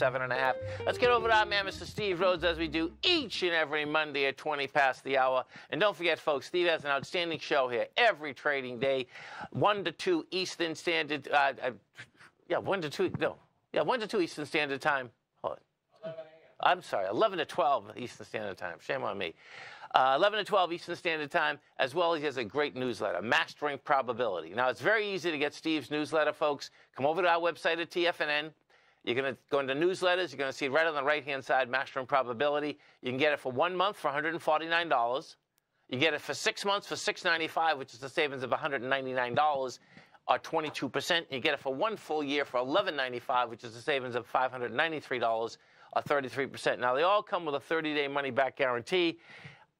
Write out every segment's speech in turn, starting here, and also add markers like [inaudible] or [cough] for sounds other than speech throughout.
seven and a half. Let's get over to our man, Mr. Steve Rhodes, as we do each and every Monday at 20 past the hour. And don't forget, folks, Steve has an outstanding show here every trading day, 1 to 2 Eastern Standard. Uh, uh, yeah, 1 to 2. No. Yeah, 1 to 2 Eastern Standard Time. Hold on. I'm sorry, 11 to 12 Eastern Standard Time. Shame on me. Uh, 11 to 12 Eastern Standard Time, as well as he has a great newsletter, Mastering Probability. Now, it's very easy to get Steve's newsletter, folks. Come over to our website at TFNN. You're going to go into newsletters. You're going to see right on the right hand side, Mastering Probability. You can get it for one month for $149. You get it for six months for 695, which is a savings of $199 or 22%. You get it for one full year for 1195, which is a savings of $593 or 33%. Now, they all come with a 30 day money back guarantee.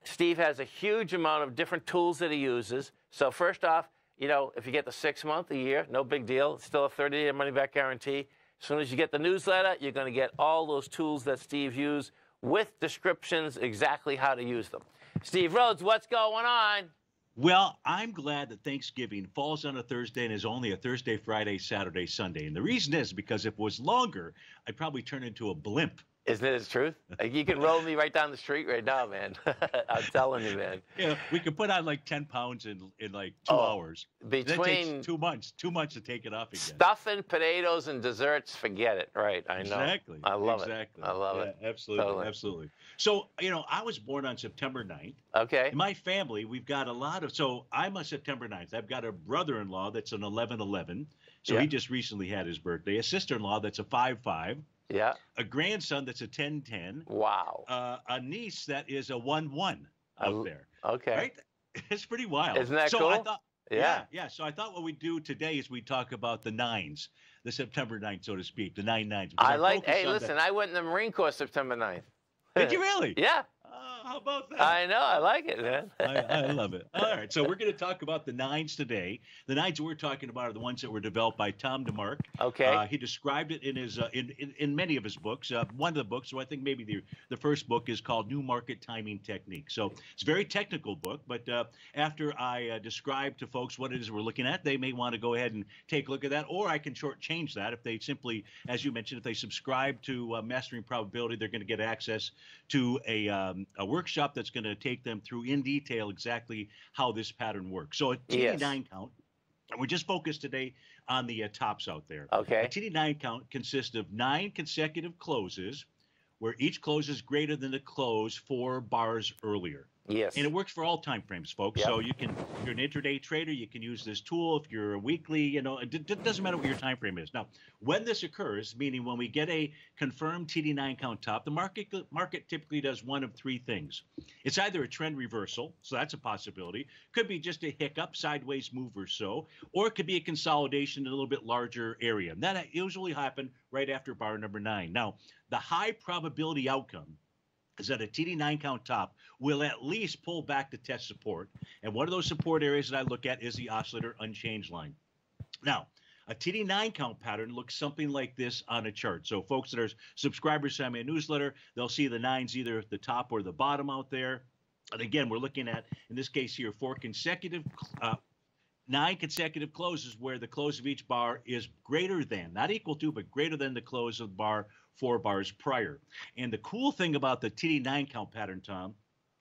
Steve has a huge amount of different tools that he uses. So, first off, you know, if you get the six month, a year, no big deal. It's still a 30 day money back guarantee. As soon as you get the newsletter, you're going to get all those tools that Steve used with descriptions exactly how to use them. Steve Rhodes, what's going on? Well, I'm glad that Thanksgiving falls on a Thursday and is only a Thursday, Friday, Saturday, Sunday. And the reason is because if it was longer, I'd probably turn into a blimp isn't it the truth? Like you can roll me right down the street right now, man. [laughs] I'm telling you, man. Yeah, we could put on like ten pounds in in like two oh, hours. Between two months, two months to take it off again. Stuffing, potatoes, and desserts, forget it. Right, I know. Exactly. I love exactly. it. I love yeah, it. Absolutely, totally. absolutely. So you know, I was born on September 9th. Okay. In my family, we've got a lot of. So I'm a September 9th. I've got a brother-in-law that's an 11-11. So yeah. he just recently had his birthday. A sister-in-law that's a 5-5. Yeah. A grandson that's a 10 10. Wow. Uh, a niece that is a 1 1 out there. Okay. Right? [laughs] It's pretty wild. Isn't that so cool? I thought, yeah. yeah. Yeah. So I thought what we'd do today is we'd talk about the nines, the September 9th, so to speak, the nine nines. I like, hey, listen, I went in the Marine Corps September 9th. Did you [laughs] really? yeah. How about that? I know. I like it, man. [laughs] I, I, love it. All right. So we're going to talk about the nines today. The nines we're talking about are the ones that were developed by Tom DeMark. Okay. Uh, he described it in his uh, in, in, in many of his books. Uh, one of the books, so I think maybe the the first book is called New Market Timing Technique. So it's a very technical book. But uh, after I uh, describe to folks what it is we're looking at, they may want to go ahead and take a look at that, or I can shortchange that if they simply, as you mentioned, if they subscribe to uh, Mastering Probability, they're going to get access to a um, a workshop that's going to take them through in detail exactly how this pattern works. So a TD9 yes. count. And we're just focused today on the uh, tops out there. Okay. A TD9 count consists of nine consecutive closes, where each close is greater than the close four bars earlier. Yes. And it works for all time frames, folks. Yep. So you can, if you're an intraday trader, you can use this tool. If you're a weekly, you know, it, it doesn't matter what your time frame is. Now, when this occurs, meaning when we get a confirmed TD9 count top, the market market typically does one of three things. It's either a trend reversal, so that's a possibility. Could be just a hiccup, sideways move or so, or it could be a consolidation in a little bit larger area. And that usually happen right after bar number nine. Now, the high probability outcome is that a TD9 count top will at least pull back to test support. And one of those support areas that I look at is the oscillator unchanged line. Now, a TD9 count pattern looks something like this on a chart. So, folks that are subscribers to my newsletter, they'll see the nines either at the top or the bottom out there. And again, we're looking at, in this case here, four consecutive, uh, nine consecutive closes where the close of each bar is greater than, not equal to, but greater than the close of the bar four bars prior. And the cool thing about the TD9 count pattern, Tom,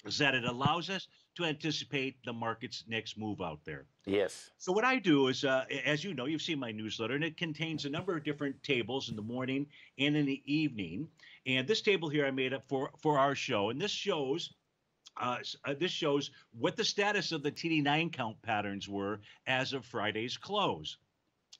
is that it allows us to anticipate the market's next move out there. Yes. So what I do is, uh, as you know, you've seen my newsletter, and it contains a number of different tables in the morning and in the evening. And this table here I made up for for our show, and this shows. Uh, uh, this shows what the status of the TD9 count patterns were as of Friday's close.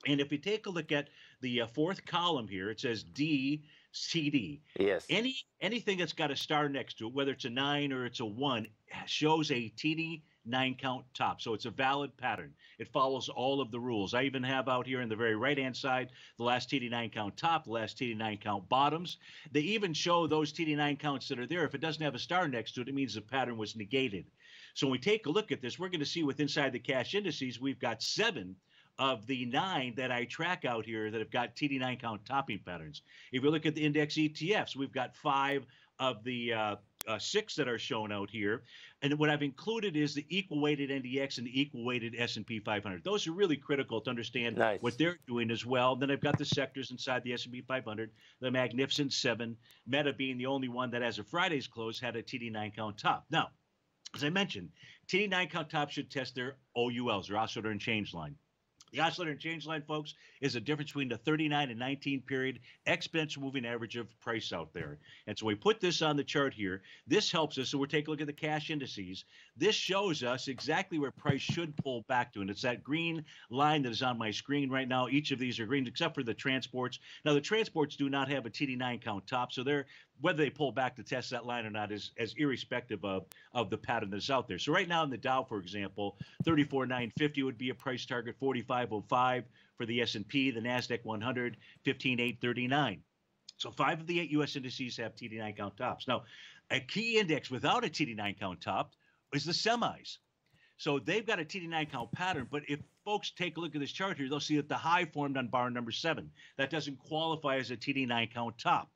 And if we take a look at the uh, fourth column here, it says D CD. Yes. Any anything that's got a star next to it, whether it's a nine or it's a one, shows a TD nine count top. So it's a valid pattern. It follows all of the rules. I even have out here in the very right hand side the last TD9 count top, the last TD9 count bottoms. They even show those TD9 counts that are there. If it doesn't have a star next to it, it means the pattern was negated. So when we take a look at this, we're going to see with inside the cash indices, we've got seven of the nine that I track out here that have got TD9 count topping patterns. If you look at the index ETFs, we've got five of the uh, uh, six that are shown out here. And what I've included is the equal weighted NDX and the equal weighted S&P 500. Those are really critical to understand nice. what they're doing as well. Then I've got the sectors inside the S&P 500, the Magnificent Seven, Meta being the only one that, as of Friday's close, had a TD9 count top. Now, as I mentioned, TD9 count top should test their OULs, or oscillator unchanged line. The oscillator unchanged line, folks, is a difference between the 39 and 19 period exponential moving average of price out there. And so we put this on the chart here. This helps us. So we're taking a look at the cash indices. This shows us exactly where price should pull back to. And it's that green line that is on my screen right now. Each of these are green except for the transports. Now, the transports do not have a TD9 count top. So they're whether they pull back to test that line or not is as irrespective of of the pattern that's out there. So right now in the Dow, for example, 34,950 would be a price target, 4505 for the S&P, the Nasdaq 100, 15,839. So five of the eight U.S. indices have TD9 count tops. Now, a key index without a TD9 count top is the semis. So they've got a TD9 count pattern, but if folks take a look at this chart here, they'll see that the high formed on bar number seven. That doesn't qualify as a TD9 count top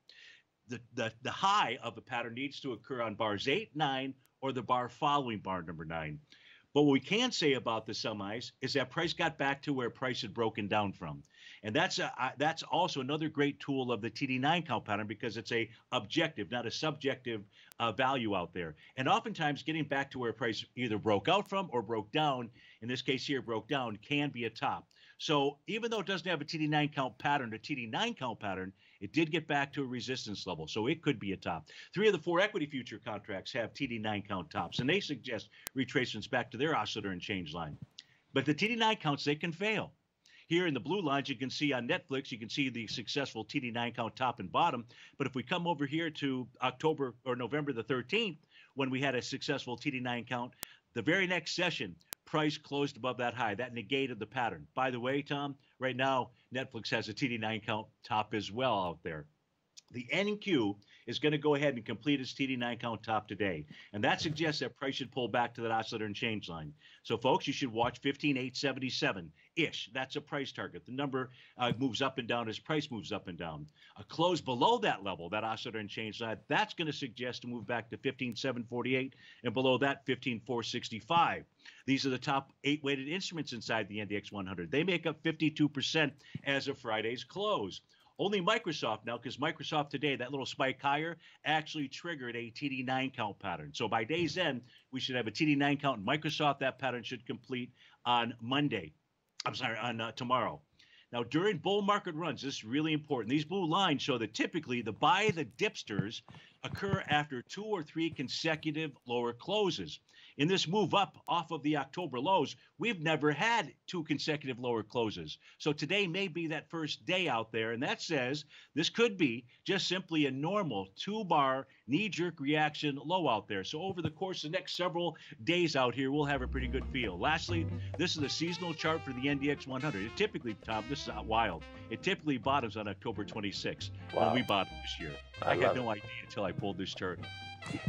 the, the, the high of the pattern needs to occur on bars 8, 9, or the bar following bar number 9. But what we can say about the semis is that price got back to where price had broken down from, and that's a, that's also another great tool of the TD9 count pattern because it's a objective, not a subjective uh, value out there. And oftentimes, getting back to where price either broke out from or broke down, in this case here, broke down, can be a top. So even though it doesn't have a TD9 count pattern, a TD9 count pattern, it did get back to a resistance level, so it could be a top. Three of the four equity future contracts have TD9 count tops, and they suggest retracements back to their oscillator unchanged line. But the TD9 counts, they can fail. Here in the blue lines, you can see on Netflix, you can see the successful TD9 count top and bottom. But if we come over here to October or November the 13th, when we had a successful TD9 count, the very next session, price closed above that high. That negated the pattern. By the way, Tom, right now Netflix has a TD9 count top as well out there. The NQ is going to go ahead and complete its TD9 count top today. And that suggests that price should pull back to that oscillator unchanged line. So, folks, you should watch 15877 ish. That's a price target. The number uh, moves up and down as price moves up and down. A close below that level, that oscillator unchanged line, that's going to suggest to move back to 15748 and below that 15465. These are the top eight weighted instruments inside the NDX 100. They make up 52% as of Friday's close. Only Microsoft now, because Microsoft today, that little spike higher, actually triggered a TD9 count pattern. So by day's end, we should have a TD9 count in Microsoft. That pattern should complete on Monday. I'm sorry, on uh, tomorrow. Now, during bull market runs, this is really important. These blue lines show that typically the buy the dipsters occur after two or three consecutive lower closes. In this move up off of the October lows, we've never had two consecutive lower closes. So today may be that first day out there. And that says this could be just simply a normal two bar knee jerk reaction low out there. So over the course of the next several days out here, we'll have a pretty good feel. Lastly, this is the seasonal chart for the NDX 100. It typically, Tom, this is not wild. It typically bottoms on October 26th wow. when we bottom this year. I, I had no idea until I pulled this chart.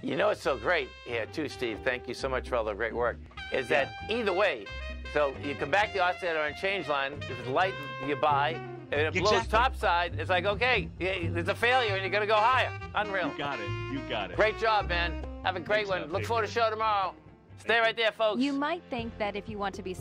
You know it's so great here too, Steve? Thank you so much for all the great work. Is that either way, so you come back to the oscillator unchanged line. If it's light, you buy. If it blows exactly. topside, it's like okay, it's a failure and you're gonna go higher. Unreal. You got it. You got it. Great job, man. Have a great Thanks one. Look forward to show tomorrow. Stay right there, folks. You might think that if you want to be